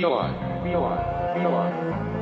Beyond, beyond, beyond.